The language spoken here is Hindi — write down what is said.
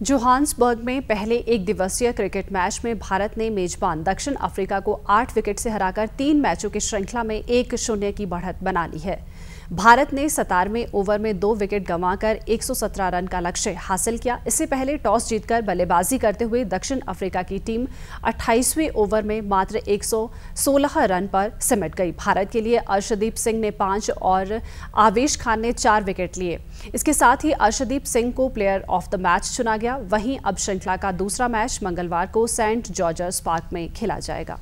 जोहान्सबर्ग में पहले एक दिवसीय क्रिकेट मैच में भारत ने मेजबान दक्षिण अफ्रीका को आठ विकेट से हराकर तीन मैचों की श्रृंखला में एक शून्य की बढ़त बना ली है। भारत ने सतारवें ओवर में दो विकेट गंवाकर 117 रन का लक्ष्य हासिल किया। इससे पहले टॉस जीतकर बल्लेबाजी करते हुए दक्षिण अफ्रीका की टीम 28वें ओवर में मात्र 116 रन पर सिमट गई। भारत के लिए अर्शदीप सिंह ने पाँच और आवेश खान ने चार विकेट लिए। इसके साथ ही अर्शदीप सिंह को प्लेयर ऑफ़ द मैच चुना गया। वहीं अब श्रृंखला का दूसरा मैच मंगलवार को सेंट जॉर्जर्स पार्क में खेला जाएगा।